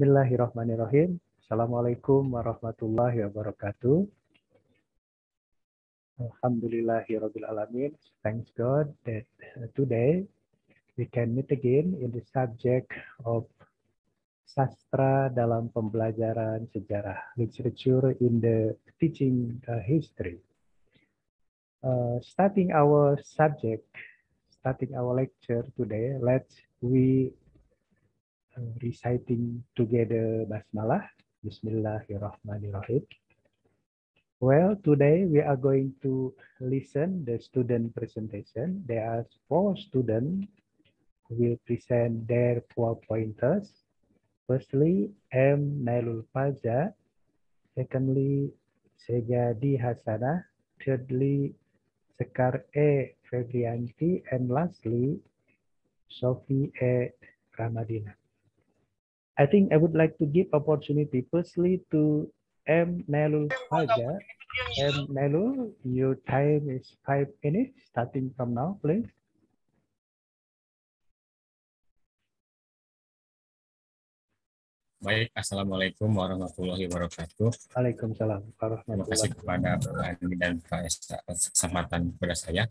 Bismillahirrahmanirrahim. Assalamualaikum warahmatullahi wabarakatuh. Alhamdulillahirabbil alamin. Thanks God that today we can meet again in the subject of sastra dalam pembelajaran sejarah, literature in the teaching uh, history. Uh, starting our subject, starting our lecture today, let's we uh, reciting together basmalah. Bismillahirrahmanirrahim. Well, today we are going to listen the student presentation. There are four students who will present their four pointers. Firstly, M. Nailul Faza. Secondly, Segadi Hasana. Thirdly, Sekar E. Febrianti. And lastly, Sophie E. Ramadina. I think I would like to give opportunity firstly to M. Nailul Faza. M. Nailul, your time is five minutes starting from now, please. Baik, Assalamualaikum warahmatullahi wabarakatuh. Waalaikumsalam Terima kasih kepada Pak Andi dan Pak Esa atas kesempatan kepada saya.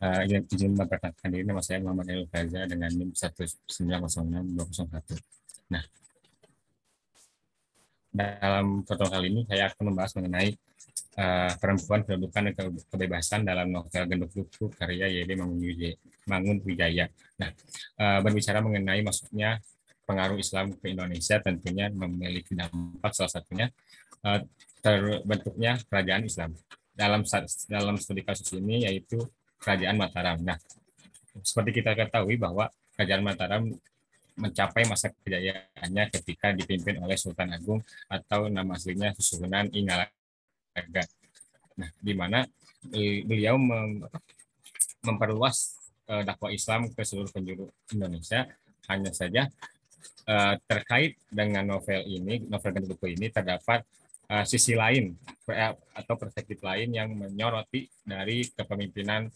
Uh, izin, memperkenalkan diri, nama saya Muhammad Elul Faza dengan NIM 1906201. Nah, dalam pertemuan kali ini saya akan membahas mengenai uh, perempuan, kedudukan, dan kebebasan dalam novel Genduk Duku karya YB Mangun Wijaya. Nah, uh, berbicara mengenai maksudnya pengaruh Islam ke Indonesia tentunya memiliki dampak salah satunya uh, terbentuknya kerajaan Islam. Dalam dalam studi kasus ini yaitu kerajaan Mataram. Nah, seperti kita ketahui bahwa kerajaan Mataram mencapai masa kejayaannya ketika dipimpin oleh Sultan Agung atau nama aslinya Susuhunan Ingalaga. Nah, di mana beliau mem memperluas uh, dakwah Islam ke seluruh penjuru Indonesia. Hanya saja uh, terkait dengan novel ini, novel buku ini terdapat sisi lain atau perspektif lain yang menyoroti dari kepemimpinan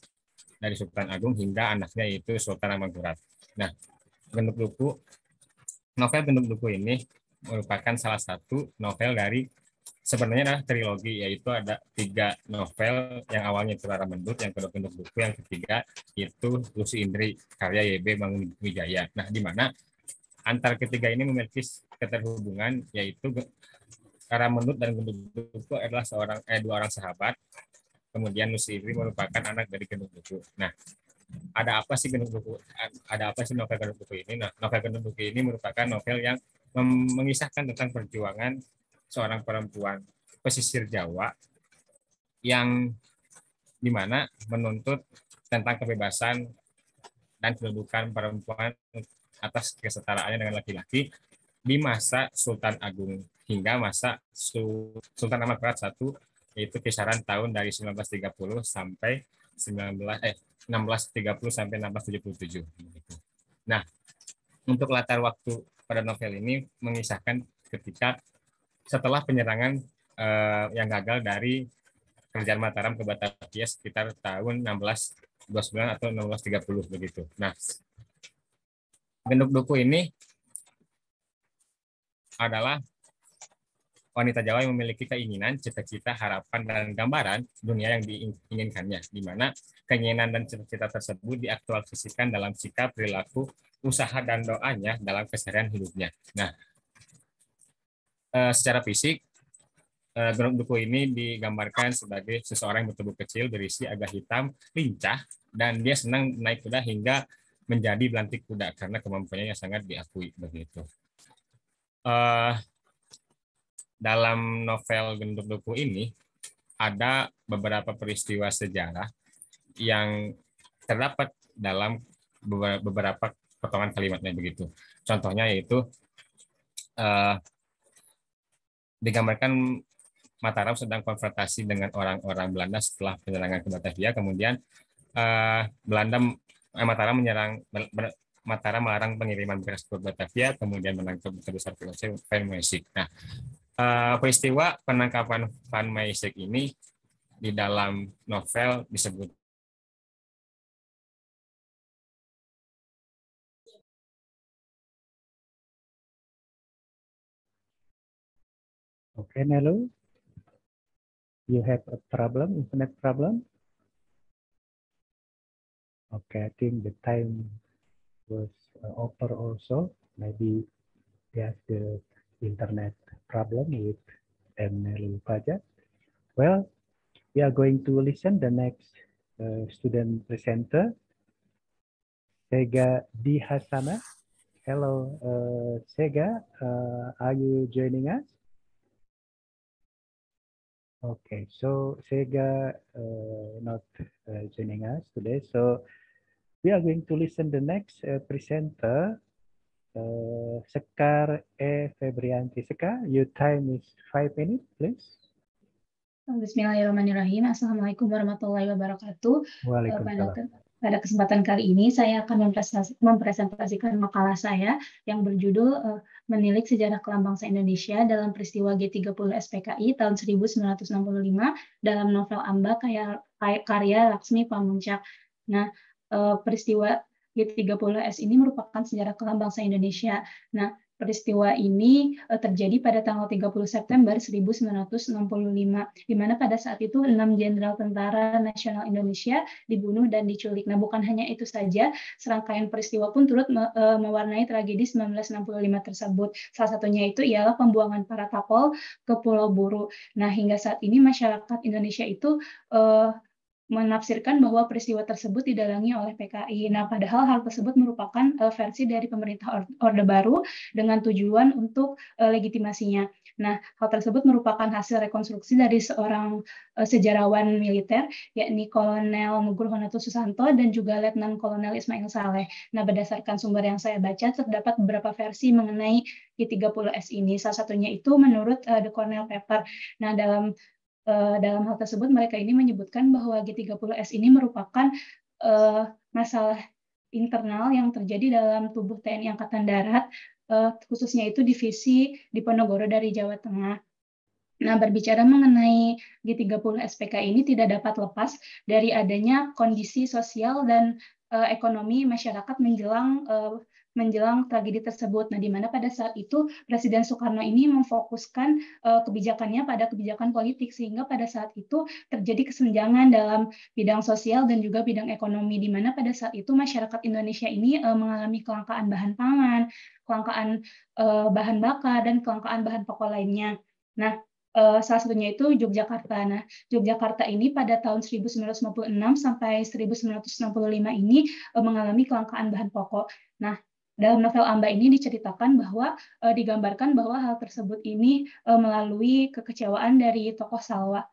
dari Sultan Agung hingga anaknya yaitu Sultan Amangkurat. Nah, bentuk buku novel bentuk buku ini merupakan salah satu novel dari sebenarnya adalah trilogi yaitu ada tiga novel yang awalnya itu Rara Mendut, yang kedua bentuk buku, yang ketiga itu Lucy Indri karya YB Bangun Wijaya. Nah, di mana antar ketiga ini memiliki keterhubungan yaitu karena menurut dan Gendut adalah seorang eh dua orang sahabat. Kemudian Nusiri merupakan anak dari Gendut Buku. Nah, ada apa sih Gendut Buku? Ada apa sih novel Gendut Buku ini? Nah, novel Gendut Buku ini merupakan novel yang mengisahkan tentang perjuangan seorang perempuan pesisir Jawa yang di mana menuntut tentang kebebasan dan kedudukan perempuan atas kesetaraannya dengan laki-laki di masa Sultan Agung hingga masa Sultan Amakrat I yaitu kisaran tahun dari 1930 sampai 19 eh 1630 sampai 1677. Nah, untuk latar waktu pada novel ini mengisahkan ketika setelah penyerangan eh, yang gagal dari kerajaan Mataram ke Batavia sekitar tahun 1629 atau 1630 begitu. Nah, Genduk Duku ini adalah wanita Jawa yang memiliki keinginan, cita-cita, harapan, dan gambaran dunia yang diinginkannya, di mana keinginan dan cita-cita tersebut diaktualisasikan dalam sikap, perilaku, usaha, dan doanya dalam keseharian hidupnya. Nah, eh, secara fisik, eh, Duku ini digambarkan sebagai seseorang yang bertubuh kecil, berisi agak hitam, lincah, dan dia senang naik kuda hingga menjadi belantik kuda karena kemampuannya sangat diakui begitu. Uh, dalam novel Genduk Duku ini ada beberapa peristiwa sejarah yang terdapat dalam beberapa potongan kalimatnya begitu. Contohnya yaitu uh, digambarkan Mataram sedang konfrontasi dengan orang-orang Belanda setelah penyerangan ke Batavia. Kemudian uh, Belanda Mataram menyerang Mataram melarang pengiriman beras ke Batavia, kemudian menangkap besar Van Meisik. Nah, eh, peristiwa penangkapan Van Meisik ini di dalam novel disebut Okay, Nelu, you have a problem, internet problem? Okay, I think the time was uh, over also. Maybe there's the internet problem with Nelu Fajar. Well, we are going to listen the next uh, student presenter, Sega Dihasana. Hello, uh, Sega. Uh, are you joining us? Okay, so Sega uh, not uh, joining us today. So we are going to listen the next uh, presenter, uh, Sekar E. Febrianti. Sekar, your time is five minutes, please. Bismillahirrahmanirrahim. Assalamualaikum warahmatullahi wabarakatuh. Waalaikumsalam. Pada, pada kesempatan kali ini saya akan mempresentasikan makalah saya yang berjudul uh, Menilik Sejarah Kelam Bangsa Indonesia dalam peristiwa G30 SPKI tahun 1965 dalam novel Amba karya, karya Laksmi Pamuncak. Nah, peristiwa G30S ini merupakan sejarah kelam bangsa Indonesia. Nah, peristiwa ini uh, terjadi pada tanggal 30 September 1965, di mana pada saat itu enam jenderal tentara nasional Indonesia dibunuh dan diculik. Nah, bukan hanya itu saja, serangkaian peristiwa pun turut me uh, mewarnai tragedi 1965 tersebut. Salah satunya itu ialah pembuangan para tapol ke Pulau Buru. Nah, hingga saat ini masyarakat Indonesia itu uh, menafsirkan bahwa peristiwa tersebut didalangi oleh PKI. Nah, padahal hal tersebut merupakan uh, versi dari pemerintah Orde Baru dengan tujuan untuk uh, legitimasinya. Nah, hal tersebut merupakan hasil rekonstruksi dari seorang uh, sejarawan militer, yakni Kolonel Nugroho Susanto dan juga Letnan Kolonel Ismail Saleh. Nah, berdasarkan sumber yang saya baca, terdapat beberapa versi mengenai G30S ini. Salah satunya itu menurut uh, The Cornell Paper. Nah, dalam dalam hal tersebut mereka ini menyebutkan bahwa G30S ini merupakan uh, masalah internal yang terjadi dalam tubuh TNI Angkatan Darat, uh, khususnya itu divisi di Ponorogo dari Jawa Tengah. Nah, berbicara mengenai G30 SPK ini tidak dapat lepas dari adanya kondisi sosial dan uh, ekonomi masyarakat menjelang uh, menjelang tragedi tersebut. Nah, di mana pada saat itu Presiden Soekarno ini memfokuskan uh, kebijakannya pada kebijakan politik sehingga pada saat itu terjadi kesenjangan dalam bidang sosial dan juga bidang ekonomi di mana pada saat itu masyarakat Indonesia ini uh, mengalami kelangkaan bahan pangan, kelangkaan uh, bahan bakar dan kelangkaan bahan pokok lainnya. Nah, uh, salah satunya itu Yogyakarta. Nah, Yogyakarta ini pada tahun 1956 sampai 1965 ini uh, mengalami kelangkaan bahan pokok. Nah, dalam novel Amba ini diceritakan bahwa uh, digambarkan bahwa hal tersebut ini uh, melalui kekecewaan dari tokoh Salwa.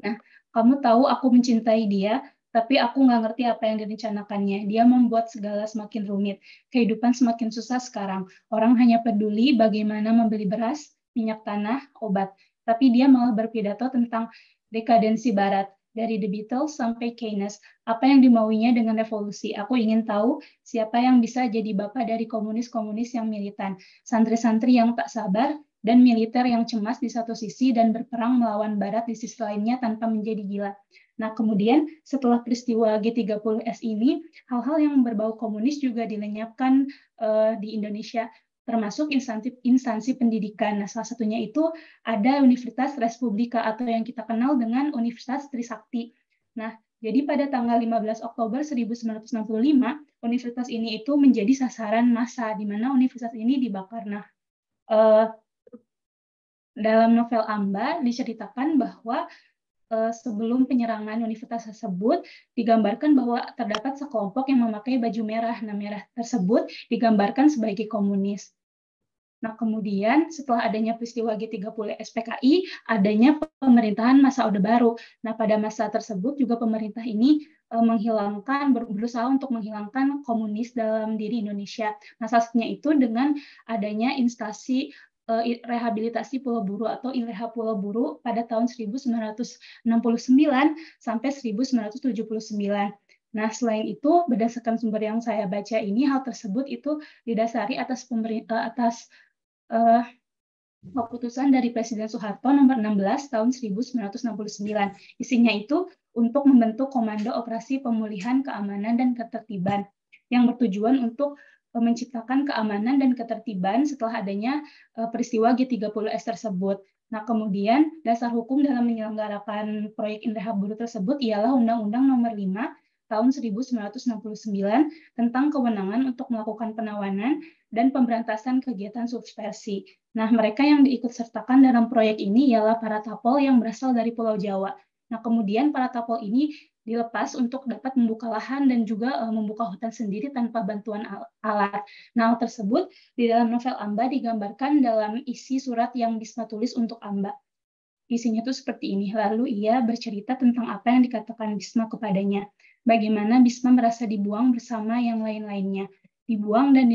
Nah, kamu tahu aku mencintai dia, tapi aku nggak ngerti apa yang direncanakannya. Dia membuat segala semakin rumit. Kehidupan semakin susah sekarang. Orang hanya peduli bagaimana membeli beras, minyak tanah, obat. Tapi dia malah berpidato tentang dekadensi Barat dari The Beatles sampai Keynes. Apa yang dimauinya dengan revolusi? Aku ingin tahu siapa yang bisa jadi bapak dari komunis-komunis yang militan, santri-santri yang tak sabar, dan militer yang cemas di satu sisi dan berperang melawan Barat di sisi lainnya tanpa menjadi gila. Nah, kemudian setelah peristiwa G30S ini, hal-hal yang berbau komunis juga dilenyapkan uh, di Indonesia termasuk instansi instansi pendidikan. Nah, salah satunya itu ada Universitas Respublika atau yang kita kenal dengan Universitas Trisakti. Nah, jadi pada tanggal 15 Oktober 1965, universitas ini itu menjadi sasaran massa di mana universitas ini dibakar. Nah, eh, dalam novel Amba diceritakan bahwa sebelum penyerangan universitas tersebut digambarkan bahwa terdapat sekelompok yang memakai baju merah. Nah, merah tersebut digambarkan sebagai komunis. Nah, kemudian setelah adanya peristiwa G30 SPKI, adanya pemerintahan masa Orde Baru. Nah, pada masa tersebut juga pemerintah ini eh, menghilangkan berusaha untuk menghilangkan komunis dalam diri Indonesia. Nah, salah satunya itu dengan adanya instasi Eh, rehabilitasi Pulau Buru atau Ilha Pulau Buru pada tahun 1969 sampai 1979. Nah, selain itu, berdasarkan sumber yang saya baca ini, hal tersebut itu didasari atas pemerintah eh, atas uh, keputusan dari Presiden Soeharto nomor 16 tahun 1969. Isinya itu untuk membentuk Komando Operasi Pemulihan Keamanan dan Ketertiban yang bertujuan untuk menciptakan keamanan dan ketertiban setelah adanya peristiwa G30S tersebut. Nah, kemudian dasar hukum dalam menyelenggarakan proyek Indra Buruh tersebut ialah Undang-Undang Nomor 5 tahun 1969 tentang kewenangan untuk melakukan penawanan dan pemberantasan kegiatan subversi. Nah, mereka yang diikut sertakan dalam proyek ini ialah para tapol yang berasal dari Pulau Jawa. Nah, kemudian para tapol ini dilepas untuk dapat membuka lahan dan juga uh, membuka hutan sendiri tanpa bantuan alat. Nah, hal tersebut di dalam novel Amba digambarkan dalam isi surat yang Bisma tulis untuk Amba. Isinya itu seperti ini. Lalu ia bercerita tentang apa yang dikatakan Bisma kepadanya. Bagaimana Bisma merasa dibuang bersama yang lain-lainnya. Dibuang dan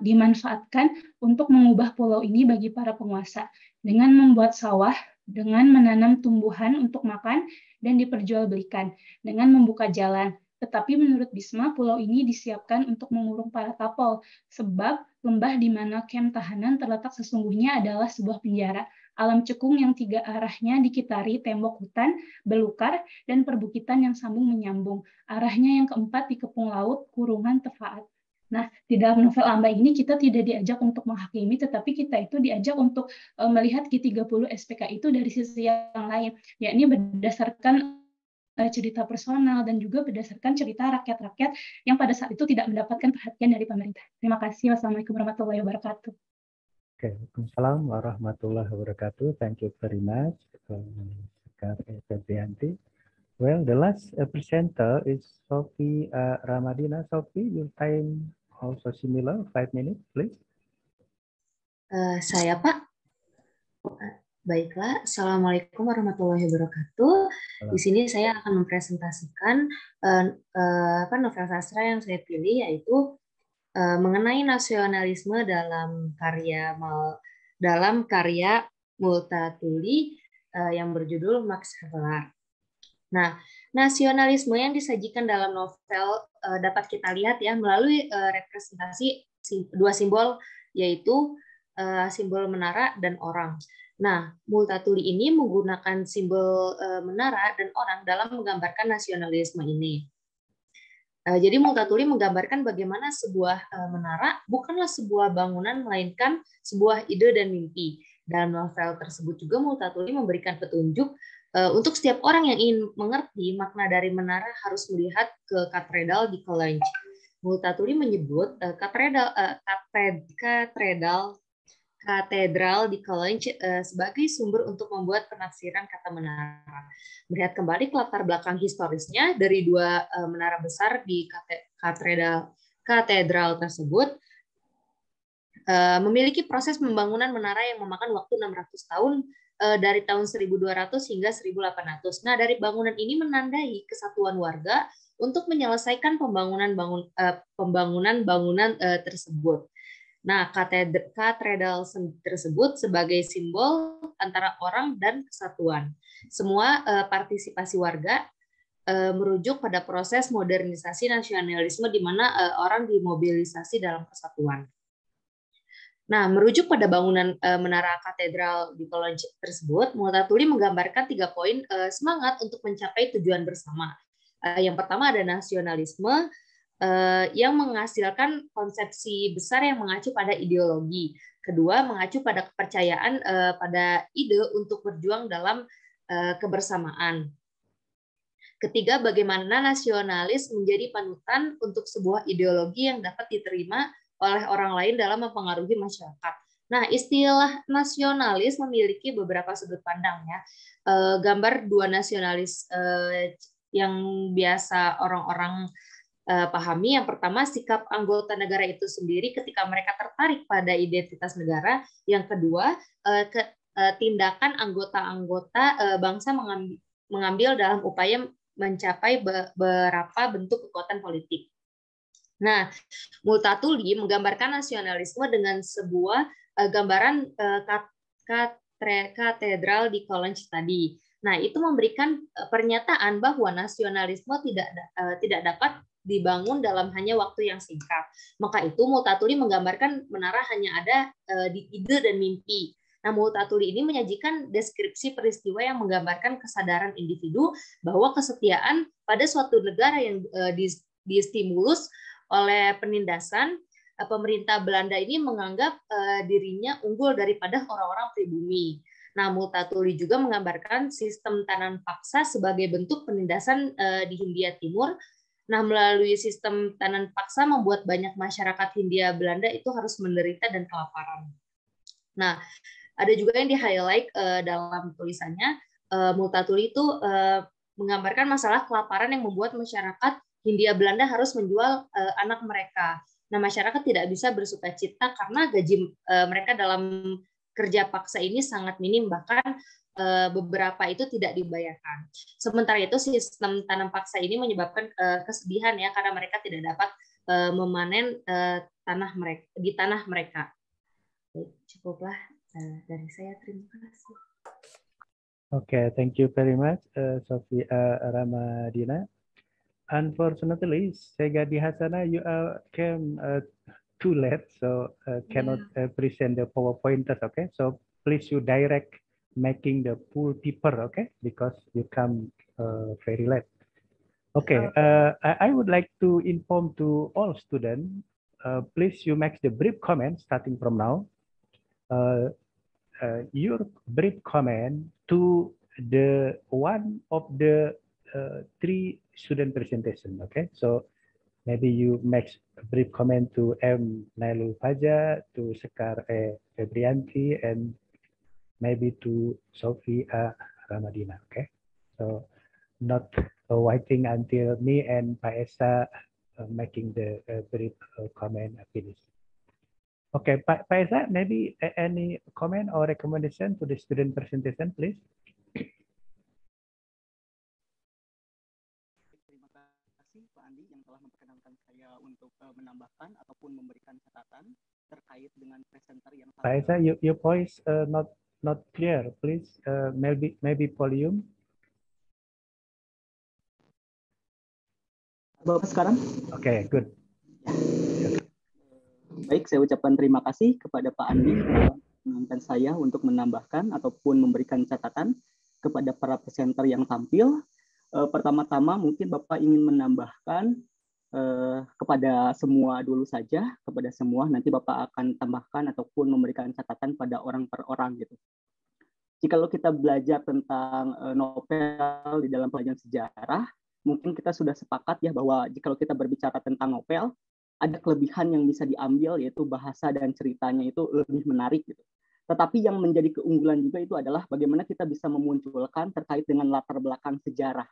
dimanfaatkan untuk mengubah pulau ini bagi para penguasa. Dengan membuat sawah, dengan menanam tumbuhan untuk makan, dan diperjualbelikan dengan membuka jalan. Tetapi menurut Bisma, pulau ini disiapkan untuk mengurung para tapol, sebab lembah di mana kem tahanan terletak sesungguhnya adalah sebuah penjara. Alam cekung yang tiga arahnya dikitari tembok hutan, belukar, dan perbukitan yang sambung menyambung. Arahnya yang keempat dikepung laut, kurungan tefaat. Nah, di dalam novel Amba ini kita tidak diajak untuk menghakimi, tetapi kita itu diajak untuk uh, melihat G30 SPK itu dari sisi yang lain, yakni berdasarkan uh, cerita personal dan juga berdasarkan cerita rakyat-rakyat yang pada saat itu tidak mendapatkan perhatian dari pemerintah. Terima kasih. Wassalamualaikum warahmatullahi wabarakatuh. Oke. Waalaikumsalam warahmatullahi wabarakatuh. Thank you very much, Sekar Febrianti. Well, the last uh, presenter is Sophie uh, Ramadina. Sophie, your time also similar, five minutes, please. Uh, saya Pak. Baiklah, Assalamualaikum warahmatullahi wabarakatuh. Di sini saya akan mempresentasikan uh, uh, apa novel sastra yang saya pilih yaitu uh, mengenai nasionalisme dalam karya mal, dalam karya Multatuli uh, yang berjudul Max Havelaar. Nah, nasionalisme yang disajikan dalam novel uh, dapat kita lihat ya melalui uh, representasi dua simbol yaitu uh, simbol menara dan orang. Nah, Multatuli ini menggunakan simbol menara dan orang dalam menggambarkan nasionalisme ini. Jadi Multatuli menggambarkan bagaimana sebuah menara bukanlah sebuah bangunan melainkan sebuah ide dan mimpi. Dalam novel tersebut juga Multatuli memberikan petunjuk Eh, untuk setiap orang yang ingin mengerti makna dari menara harus melihat ke katedral di Cologne. Multatuli menyebut katedral katedral katedral di Cologne sebagai sumber untuk membuat penafsiran kata menara. Melihat kembali ke latar belakang historisnya dari dua menara besar di katedral katedral tersebut memiliki proses pembangunan menara yang memakan waktu 600 tahun Eh, dari tahun 1200 hingga 1800. Nah, dari bangunan ini menandai kesatuan warga untuk menyelesaikan pembangunan bangun uh, pembangunan bangunan uh, tersebut. Nah, katedral tersebut sebagai simbol antara orang dan kesatuan. Semua partisipasi warga merujuk pada proses modernisasi nasionalisme di mana orang dimobilisasi dalam kesatuan. Nah, merujuk pada bangunan uh, menara katedral di Cologne tersebut, Multatuli menggambarkan tiga poin uh, semangat untuk mencapai tujuan bersama. Uh, yang pertama ada nasionalisme uh, yang menghasilkan konsepsi besar yang mengacu pada ideologi. Kedua, mengacu pada kepercayaan uh, pada ide untuk berjuang dalam uh, kebersamaan. Ketiga, bagaimana nasionalis menjadi panutan untuk sebuah ideologi yang dapat diterima oleh orang lain dalam mempengaruhi masyarakat. Nah, istilah nasionalis memiliki beberapa sudut pandang ya. E, gambar dua nasionalis e, yang biasa orang-orang e, pahami. Yang pertama, sikap anggota negara itu sendiri ketika mereka tertarik pada identitas negara. Yang kedua, ke, tindakan anggota-anggota bangsa mengambil, mengambil dalam upaya mencapai beberapa bentuk kekuatan politik. Nah, Multatuli menggambarkan nasionalisme dengan sebuah uh, gambaran uh, katedral di Cologne tadi. Nah, itu memberikan uh, pernyataan bahwa nasionalisme tidak uh, tidak dapat dibangun dalam hanya waktu yang singkat. Maka itu Multatuli menggambarkan menara hanya ada uh, di ide dan mimpi. Nah, Multatuli ini menyajikan deskripsi peristiwa yang menggambarkan kesadaran individu bahwa kesetiaan pada suatu negara yang uh, di, distimulus oleh penindasan, eh, pemerintah Belanda ini menganggap uh, dirinya unggul daripada orang-orang pribumi. Nah, Multatuli juga menggambarkan sistem tanam paksa sebagai bentuk penindasan uh, di Hindia Timur. Nah, melalui sistem tanam paksa membuat banyak masyarakat Hindia Belanda itu harus menderita dan kelaparan. Nah, ada juga yang di-highlight dalam tulisannya, Multatuli itu menggambarkan masalah kelaparan yang membuat masyarakat Hindia Belanda harus menjual uh, anak mereka. Nah, masyarakat tidak bisa bersuka cita karena gaji uh, mereka dalam kerja paksa ini sangat minim bahkan eh, beberapa itu tidak dibayarkan. Sementara itu sistem tanam paksa ini menyebabkan eh, kesedihan ya karena mereka tidak dapat eh, memanen tanah mereka di tanah mereka. Cukuplah dari saya. Terima kasih. Okay, thank you very much, uh, Sophia Ramadina. Unfortunately, Segadi Hasana, you uh, came uh, too late, so uh, cannot yeah. uh, present the PowerPointers, okay? So please you direct making the full paper, okay? Because you come uh, very late. Okay, uh, I, I, would like to inform to all students, uh, please you make the brief comment starting from now. Uh, your brief comment to the one of the three student presentation, okay? So maybe you make a brief comment to M. Nailu Faja, to Sekar E. Febrianti, and maybe to Sophie A. Ramadina. Okay, so not uh, waiting until me and Paesa uh, making the uh, brief uh, comment finish. Okay, pa Paesa, maybe any comment or recommendation to the student presentation, please. Uh, menambahkan ataupun memberikan catatan terkait dengan presenter yang Pak Esa, your, your voice uh, not not clear. Please, uh, maybe maybe volume. Bapak sekarang? Oke, okay, good. Baik, saya ucapkan terima kasih kepada Pak Andi menonton saya untuk menambahkan ataupun memberikan catatan kepada para presenter yang tampil. Pertama-tama mungkin Bapak ingin menambahkan eh, kepada semua dulu saja, kepada semua. Nanti Bapak akan tambahkan ataupun memberikan catatan pada orang per orang gitu. Jika kita belajar tentang eh, novel di dalam pelajaran sejarah, mungkin kita sudah sepakat ya bahwa jika kita berbicara tentang novel, ada kelebihan yang bisa diambil yaitu bahasa dan ceritanya itu lebih menarik gitu. Tetapi yang menjadi keunggulan juga itu adalah bagaimana kita bisa memunculkan terkait dengan latar belakang sejarah.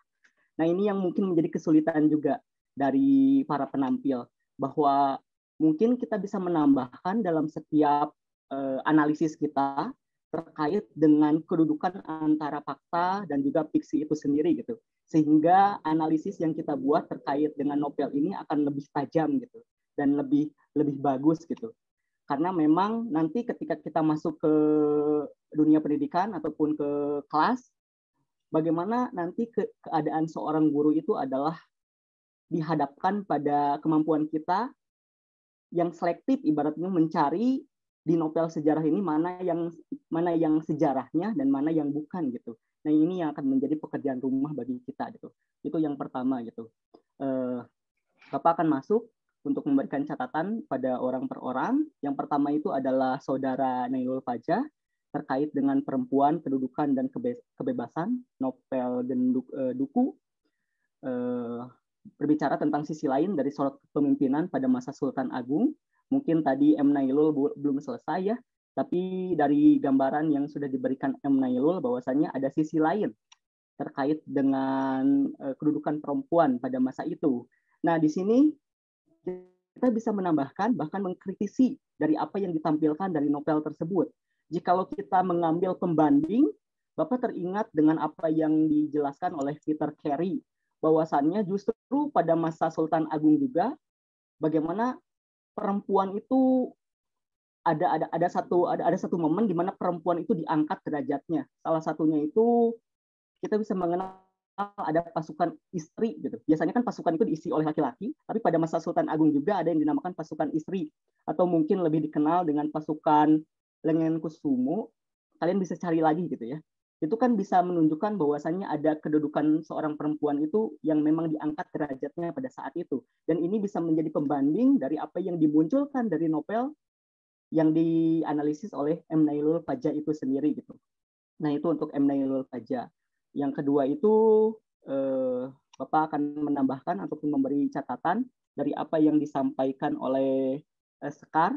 Nah ini yang mungkin menjadi kesulitan juga dari para penampil bahwa mungkin kita bisa menambahkan dalam setiap uh, analisis kita terkait dengan kedudukan antara fakta dan juga fiksi itu sendiri gitu. Sehingga analisis yang kita buat terkait dengan novel ini akan lebih tajam gitu dan lebih lebih bagus gitu. Karena memang nanti ketika kita masuk ke dunia pendidikan ataupun ke kelas bagaimana nanti ke, keadaan seorang guru itu adalah dihadapkan pada kemampuan kita yang selektif ibaratnya mencari di novel sejarah ini mana yang mana yang sejarahnya dan mana yang bukan gitu. Nah ini yang akan menjadi pekerjaan rumah bagi kita gitu. Itu yang pertama gitu. Eh, Bapak akan masuk untuk memberikan catatan pada orang per orang. Yang pertama itu adalah saudara Nailul Faja terkait dengan perempuan, kedudukan dan kebebasan novel Genduk uh, Duku. Uh, berbicara tentang sisi lain dari sorot kepemimpinan pada masa Sultan Agung. Mungkin tadi M. Nailul belum selesai ya, tapi dari gambaran yang sudah diberikan M. Nailul bahwasannya ada sisi lain terkait dengan eh, kedudukan perempuan pada masa itu. Nah, di sini kita bisa menambahkan bahkan mengkritisi dari apa yang ditampilkan dari novel tersebut. Jikalau kita mengambil pembanding, Bapak teringat dengan apa yang dijelaskan oleh Peter Carey bahwasannya justru pada masa Sultan Agung juga bagaimana perempuan itu ada ada ada satu ada ada satu momen di mana perempuan itu diangkat derajatnya. Salah satunya itu kita bisa mengenal ada pasukan istri gitu. Biasanya kan pasukan itu diisi oleh laki-laki, tapi pada masa Sultan Agung juga ada yang dinamakan pasukan istri atau mungkin lebih dikenal dengan pasukan Lengen Kusumo. Kalian bisa cari lagi gitu ya itu kan bisa menunjukkan bahwasannya ada kedudukan seorang perempuan itu yang memang diangkat derajatnya pada saat itu. Dan ini bisa menjadi pembanding dari apa yang dimunculkan dari novel yang dianalisis oleh M. Nailul Faja itu sendiri gitu. Nah, itu untuk M. Nailul Faja. Yang kedua itu eh, Bapak akan menambahkan ataupun memberi catatan dari apa yang disampaikan oleh eh, Sekar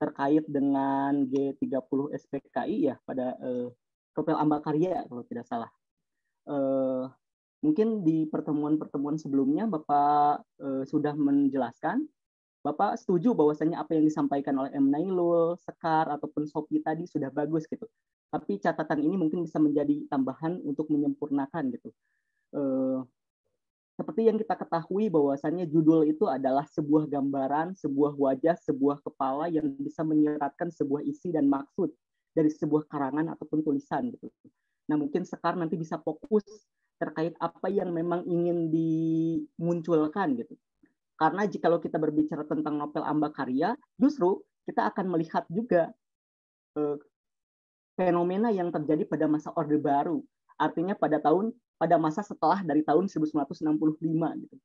terkait dengan G30 SPKI ya pada eh, Topel Ambakarya kalau tidak salah. Eh, mungkin di pertemuan-pertemuan sebelumnya Bapak eh, sudah menjelaskan Bapak setuju bahwasanya apa yang disampaikan oleh M. Nailul, Sekar, ataupun Sopi tadi sudah bagus gitu. Tapi catatan ini mungkin bisa menjadi tambahan untuk menyempurnakan gitu. Eh, seperti yang kita ketahui bahwasannya judul itu adalah sebuah gambaran, sebuah wajah, sebuah kepala yang bisa menyeratkan sebuah isi dan maksud dari sebuah karangan ataupun tulisan gitu. Nah mungkin Sekar nanti bisa fokus terkait apa yang memang ingin dimunculkan gitu karena jika kita berbicara tentang novel Ambakarya, justru kita akan melihat juga eh, fenomena yang terjadi pada masa Orde Baru. Artinya pada tahun pada masa setelah dari tahun 1965 gitu.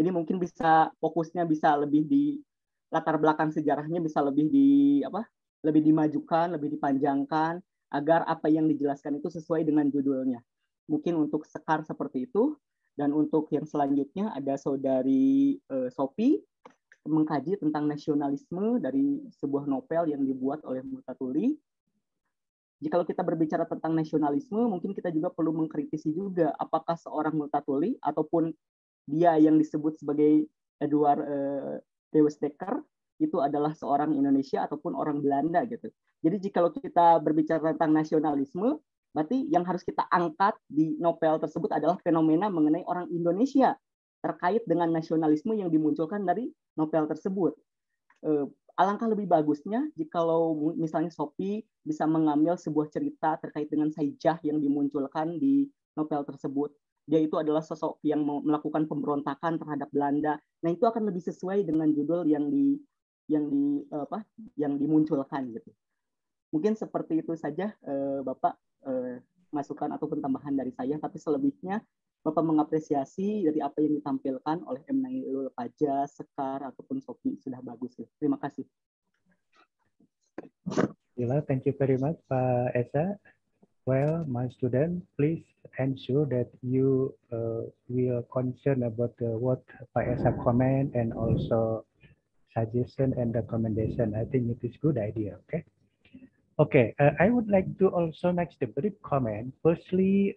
Ini mungkin bisa fokusnya bisa lebih di latar belakang sejarahnya bisa lebih di apa? Lebih dimajukan, lebih dipanjangkan agar apa yang dijelaskan itu sesuai dengan judulnya. Mungkin untuk sekar seperti itu, dan untuk yang selanjutnya ada saudari uh, Sophie mengkaji tentang nasionalisme dari sebuah novel yang dibuat oleh Multatuli. Jika kita berbicara tentang nasionalisme, mungkin kita juga perlu mengkritisi juga apakah seorang Multatuli ataupun dia yang disebut sebagai Edward uh, Dewes Dekker itu adalah seorang Indonesia ataupun orang Belanda gitu. Jadi jika kita berbicara tentang nasionalisme, Berarti yang harus kita angkat di novel tersebut adalah fenomena mengenai orang Indonesia terkait dengan nasionalisme yang dimunculkan dari novel tersebut. Eh, alangkah lebih bagusnya jikalau misalnya Sophie bisa mengambil sebuah cerita terkait dengan Saijah yang dimunculkan di novel tersebut. Dia itu adalah sosok yang melakukan pemberontakan terhadap Belanda. Nah, itu akan lebih sesuai dengan judul yang di yang di apa yang dimunculkan gitu. Mungkin seperti itu saja eh, Bapak eh, masukan ataupun tambahan dari saya, tapi selebihnya Bapak mengapresiasi dari apa yang ditampilkan oleh M. Nailul Paja, Sekar, ataupun Sofi sudah bagus. Ya. Terima kasih. Gila, thank you very much, Pak Esa. Well, my student, please ensure that you uh, will concern about the, what Pak Esa comment and also suggestion and recommendation. I think it is good idea, okay? Okay, uh, I would like to also make the brief comment. Firstly,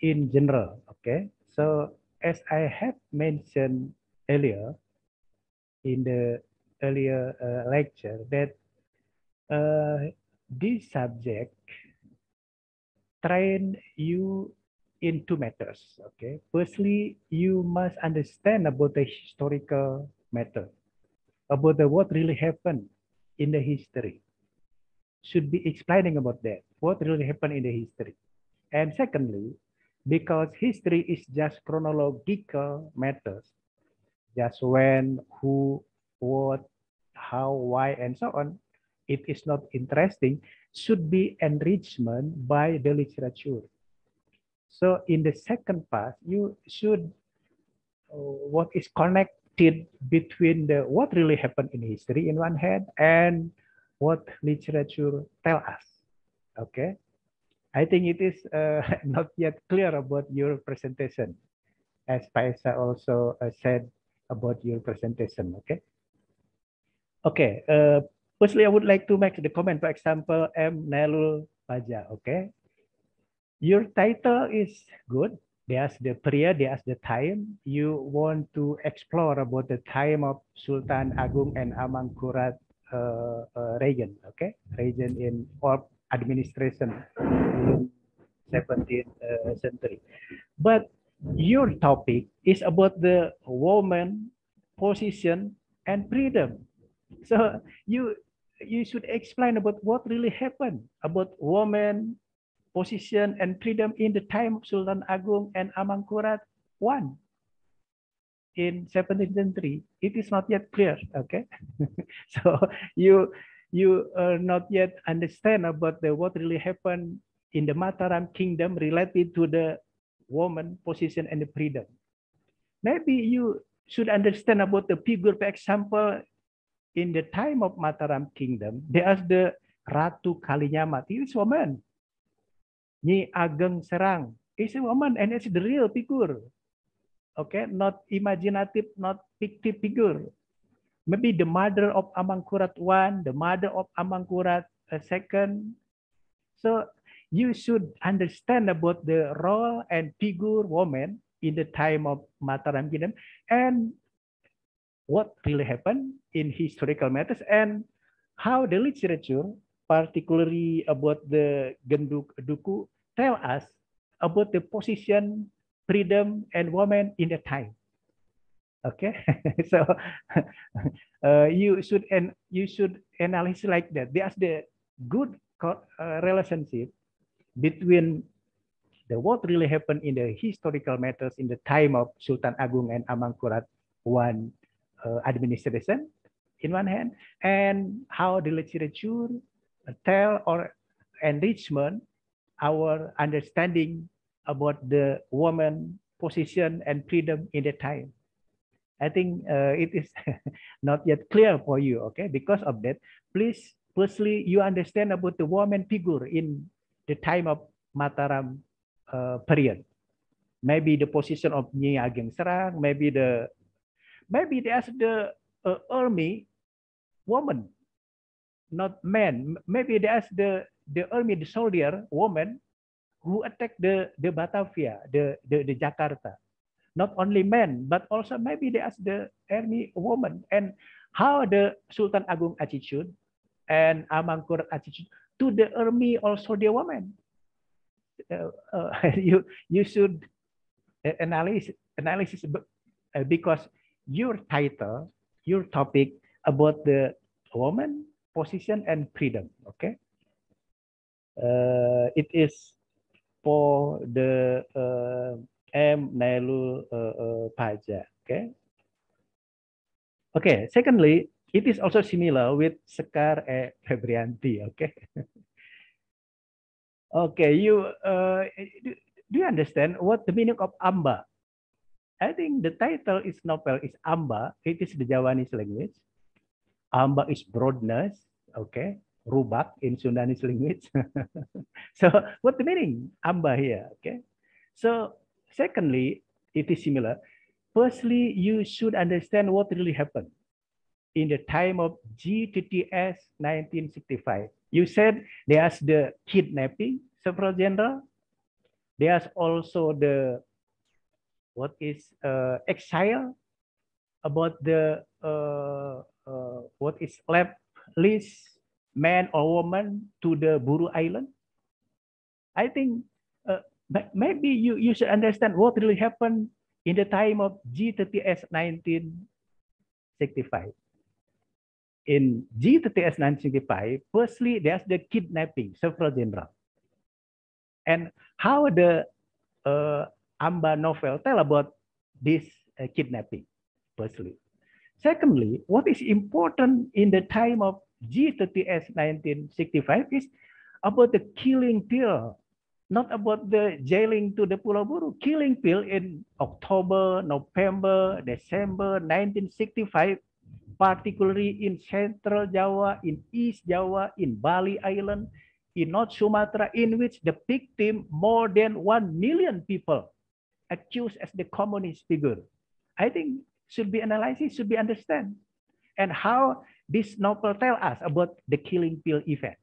in general, okay. So as I have mentioned earlier in the earlier uh, lecture that uh, this subject train you in two matters. Okay, firstly, you must understand about the historical matter, about the what really happened in the history should be explaining about that, what really happened in the history. And secondly, because history is just chronological matters, just when, who, what, how, why, and so on, it is not interesting, should be enrichment by the literature. So in the second part, you should, uh, what is between the what really happened in history in one hand and what literature tell us. Okay, I think it is uh, not yet clear about your presentation, as Paisa also uh, said about your presentation. Okay. Okay. Uh, firstly, I would like to make the comment. For example, M. Nelul Paja. Okay. Your title is good. There's the period, there's the time. You want to explore about the time of Sultan Agung and Amangkurat uh, uh, region, okay, region in or administration in 17th uh, century. But your topic is about the woman position and freedom. So you you should explain about what really happened about woman position and freedom in the time of Sultan Agung and Amangkurat I in 17th century, it is not yet clear. Okay, so you you uh, not yet understand about the what really happened in the Mataram kingdom related to the woman position and the freedom. Maybe you should understand about the figure, for example, in the time of Mataram kingdom, there's the Ratu Kalinyamat. It is woman. Nyi Ageng Serang is a woman and it's the real figure. Okay, not imaginative, not fictive figure. Maybe the mother of Amangkurat one, the mother of Amangkurat a second. So you should understand about the role and figure woman in the time of Mataram Kingdom and what really happened in historical matters and how the literature, particularly about the Genduk Duku, tell us about the position, freedom, and women in the time. Okay, so uh, you should and you should analyze like that. There's the good uh, relationship between the what really happened in the historical matters in the time of Sultan Agung and Amangkurat one uh, administration in one hand, and how the literature tell or enrichment our understanding about the woman position and freedom in the time. I think uh, it is not yet clear for you, okay? Because of that, please, firstly, you understand about the woman figure in the time of Mataram uh, period. Maybe the position of Nyi Ageng Serang, maybe the, maybe there's the uh, army woman, not man. Maybe there's the the army, the soldier woman who attacked the the Batavia, the the, the Jakarta. Not only men, but also maybe there's the army woman and how the Sultan Agung attitude and Amangkur attitude to the army also the woman. Uh, uh, you you should analyze analysis uh, because your title, your topic about the woman position and freedom. Okay, uh, it is for the uh, M Nailul uh, uh, Paja. Okay. Okay. Secondly, it is also similar with Sekar e Febrianti. Okay. okay. You uh, do you understand what the meaning of Amba? I think the title is novel is Amba. It is the Javanese language. Amba is broadness. Okay rubak in Sundanese language. so what the meaning amba here? Okay. So secondly, it is similar. Firstly, you should understand what really happened in the time of GTTS 1965. You said there's the kidnapping, several general. There's also the what is uh, exile about the uh, uh, what is left list man or woman to the Buru Island? I think uh, maybe you, you should understand what really happened in the time of G30S 1965. In G30S 1965, firstly, there's the kidnapping, several general. And how the uh, Amba novel tell about this uh, kidnapping, firstly. Secondly, what is important in the time of G30S 1965 is about the killing pill, not about the jailing to the Pulau Buru. Killing pill in October, November, December 1965, particularly in Central Java, in East Java, in Bali Island, in North Sumatra, in which the victim, more than 1 million people, accused as the communist figure. I think should be analyzed, should be understand. And how this novel tell us about the killing pill event.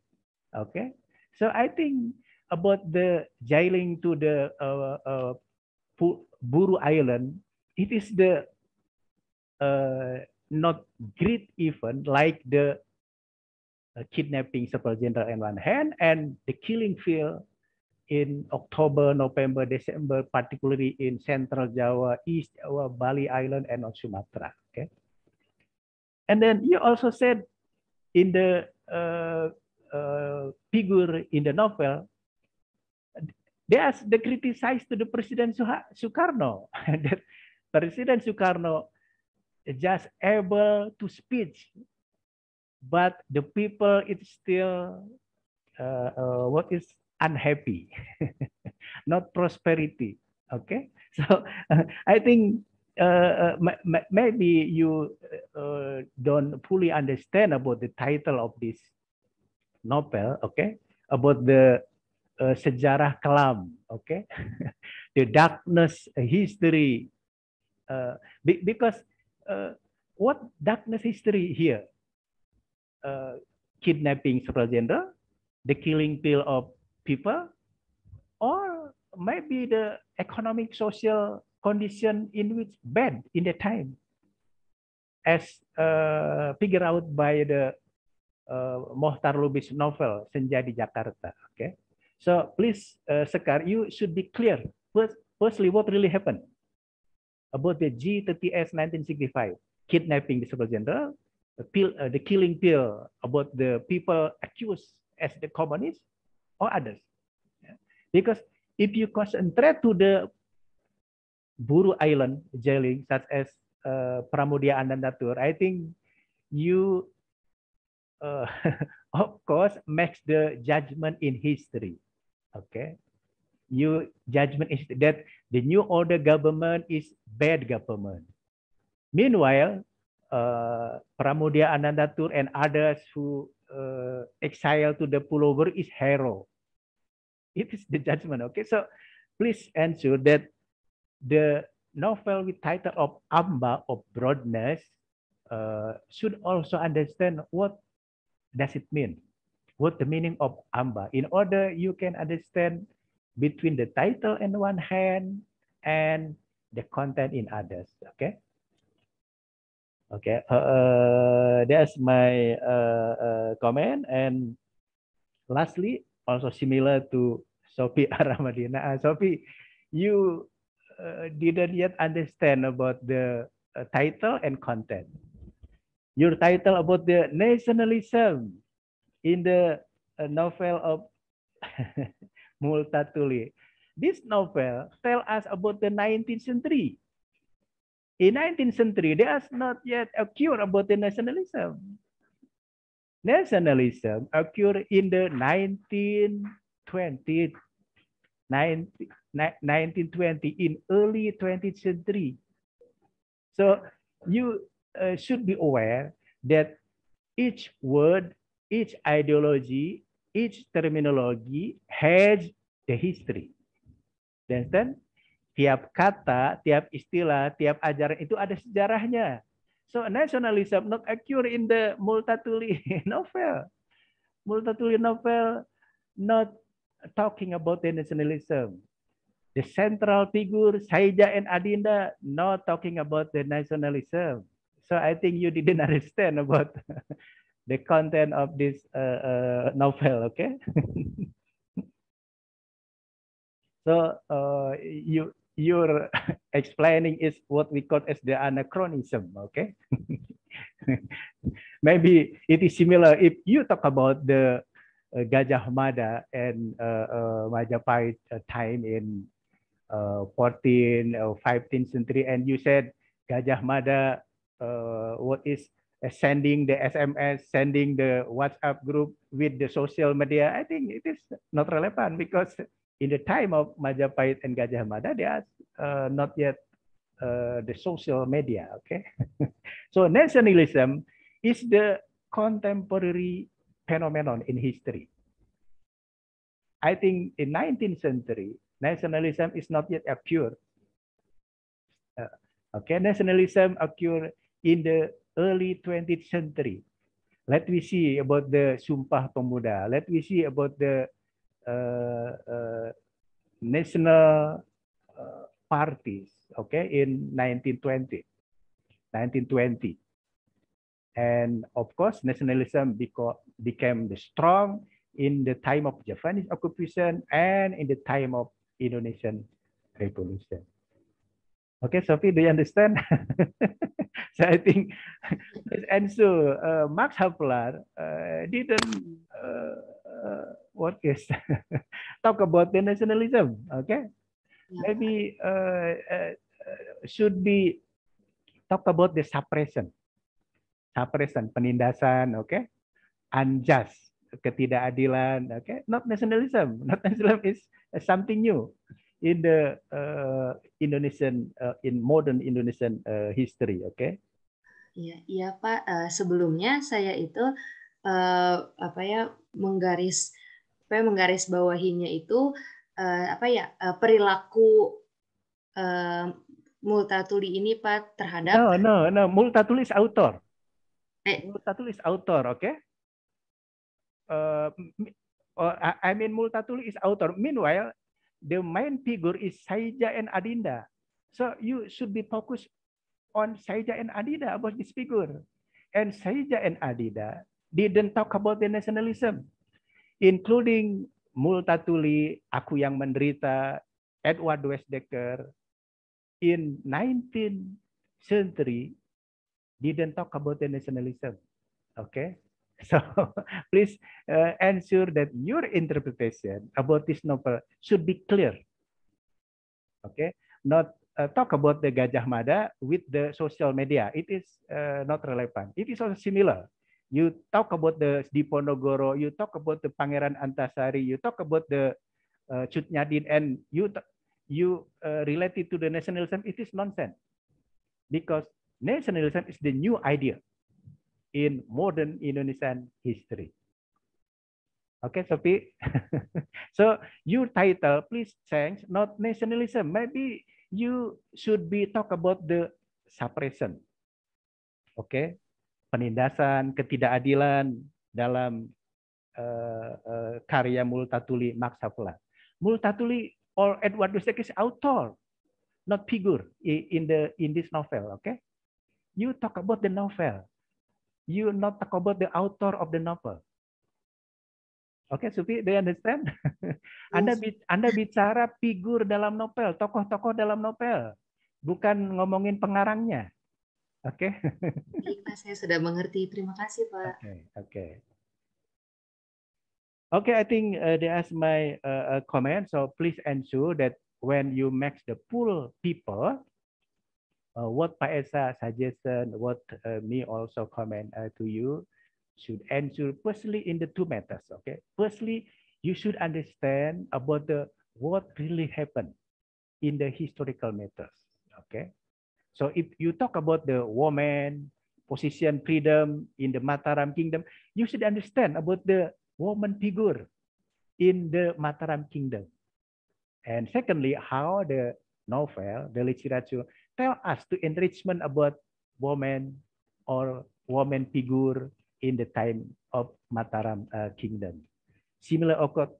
Okay, so I think about the jailing to the uh, uh, Buru Island, it is the uh, not great event like the uh, kidnapping Super General in one hand and the killing field in October, November, December, particularly in Central Java, East Java, Bali Island, and on Sumatra. Okay. And then you also said in the uh, uh, figure in the novel, there's the criticized to the President Sukarno. That President Sukarno is just able to speak, but the people it's still uh, uh, what is unhappy, not prosperity. Okay, so I think uh, uh maybe you uh, don't fully understand about the title of this novel, okay? About the uh, sejarah kelam, okay? the darkness history, uh, because uh, what darkness history here? Uh, kidnapping several gender, the killing pill of people, or maybe the economic social condition in which bad in the time as uh, figured out by the uh, Mohtar Lubis novel Senja di Jakarta. Okay, so please, uh, Sekar, you should be clear. First, firstly, what really happened about the G30S 1965 kidnapping the civil general, the, pill, uh, the killing pill about the people accused as the communists or others. Yeah. Because if you concentrate to the Buru Island jailing, such as uh, Pramudia Anandatur, I think you, uh, of course, makes the judgment in history. Okay, you judgment is that the new order government is bad government. Meanwhile, uh, Pramudia Anandatur and others who uh, exile to the pullover is hero. It is the judgment. Okay, so please ensure that the novel with title of Amba of broadness uh, should also understand what does it mean, what the meaning of Amba. In order you can understand between the title in one hand and the content in others. Okay. Okay. Uh, uh that's my uh, uh, comment. And lastly, also similar to Sophie Aramadina. Sophie, you didn't yet understand about the uh, title and content. Your title about the nationalism in the uh, novel of Multatuli. This novel tell us about the 19th century. In 19th century, there is not yet a cure about the nationalism. Nationalism occurred in the 1920s 1920 in early 20th century. So you uh, should be aware that each word, each ideology, each terminology has the history. Dan then tiap kata, tiap istilah, tiap ajaran itu ada sejarahnya. So nationalism not occur in the Multatuli novel. Multatuli novel not talking about the nationalism. The central figure, Saija and Adinda, not talking about the nationalism. So I think you didn't understand about the content of this uh, uh, novel, okay? so uh, you your explaining is what we call as the anachronism, okay? Maybe it is similar if you talk about the uh, Gajah Mada and uh, uh, Majapahit time in 14th or 15th century, and you said Gajah Mada, what is sending the SMS, sending the WhatsApp group with the social media, I think it is not relevant because in the time of Majapahit and Gajah Mada, they are uh, not yet uh, the social media. Okay, so nationalism is the contemporary phenomenon in history. I think in 19th century, nationalism is not yet occurred. Uh, okay, nationalism occurred in the early 20th century. Let me see about the Sumpah Pemuda. Let me see about the uh, uh, national uh, parties. Okay, in 1920, 1920. And of course, nationalism became the strong in the time of Japanese occupation and in the time of Indonesian revolution. Okay, Sophie, do you understand? so I think, and so uh, Max Havelaar uh, didn't uh, uh, what is talk about the nationalism. Okay, maybe uh, uh, should be talk about the suppression suppression, penindasan, oke, okay? unjust, ketidakadilan, oke, okay? not nationalism, not nationalism is something new in the uh, Indonesian uh, in modern Indonesian uh, history, oke. Okay? Iya, iya Pak. Uh, sebelumnya saya itu uh, apa ya menggaris supaya menggarisbawahinya itu uh, apa ya uh, perilaku uh, Multatuli ini Pak terhadap No, no, no. Multatuli is author. Eh. Multatuli is author, oke? Okay? Uh, I mean Multatuli is author. Meanwhile, the main figure is Saija and Adinda. So you should be focused on Saija and Adida about this figure. And Saija and Adida didn't talk about the nationalism, including Multatuli, Aku Yang Menderita, Edward Westdecker, in 19th century didn't talk about the nationalism. Okay, so please uh, ensure that your interpretation about this novel should be clear. Okay, not uh, talk about the Gajah Mada with the social media. It is uh, not relevant. It is also similar. You talk about the Diponegoro, you talk about the Pangeran Antasari, you talk about the uh, Nyadin, and you you uh, related to the nationalism, it is nonsense. Because nationalism is the new idea in modern Indonesian history. Okay, Sophie. so your title, please change, not nationalism. Maybe you should be talk about the suppression. Okay, penindasan, ketidakadilan dalam uh, uh, karya Multatuli Max Havelaar. Multatuli or Edward Dusek is author, not figure in the in this novel. Okay, you talk about the novel. You not talk about the author of the novel. Oke, okay, Supi, do you understand? anda Anda bicara figur dalam novel, tokoh-tokoh dalam novel, bukan ngomongin pengarangnya. Oke. Okay? Baik, saya sudah mengerti. Terima kasih, Pak. Oke, okay, oke. Okay. Okay, I think uh, that's my uh, uh, comment. So please ensure that when you mix the pool people, uh, what Pak Esa suggestion, what uh, me also comment uh, to you, should answer firstly in the two matters. Okay, firstly you should understand about the what really happened in the historical matters. Okay, so if you talk about the woman position freedom in the Mataram kingdom, you should understand about the woman figure in the Mataram kingdom. And secondly, how the novel, the literature, tell us to enrichment about woman or woman figure in the time of Mataram uh, kingdom. Similar also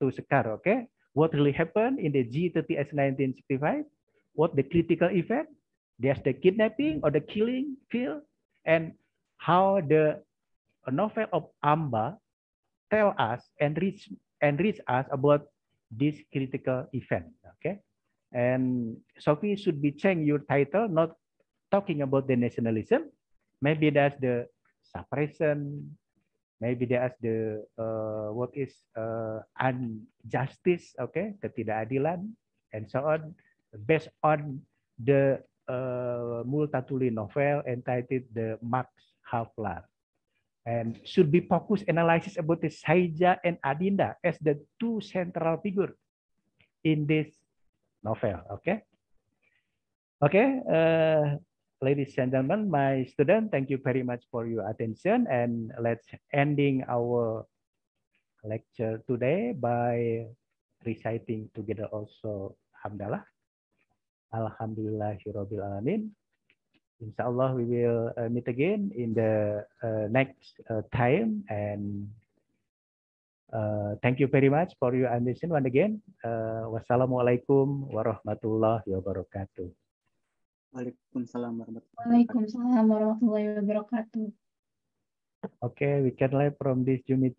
to Sekar, okay? What really happened in the G30S 1965? What the critical event? There's the kidnapping or the killing field, and how the novel of Amba tell us and reach and reach us about this critical event. Okay, and Sophie should be change your title, not talking about the nationalism. Maybe that's the suppression. Maybe that's the uh, what is uh, injustice. Okay, ketidakadilan and so on, based on the uh, Multatuli novel entitled the Max Havelaar and should be focused analysis about the Saija and Adinda as the two central figure in this novel. Okay. Okay, uh, ladies and gentlemen, my student, thank you very much for your attention and let's ending our lecture today by reciting together also Hamdalah. Alhamdulillahirabbil alamin. inshallah we will uh, meet again in the uh, next uh, time and uh, thank you very much for your attention once again uh, wassalamualaikum warahmatullahi wabarakatuh Waalaikumsalam warahmatullahi wabarakatuh. Okay, we can live from this meeting.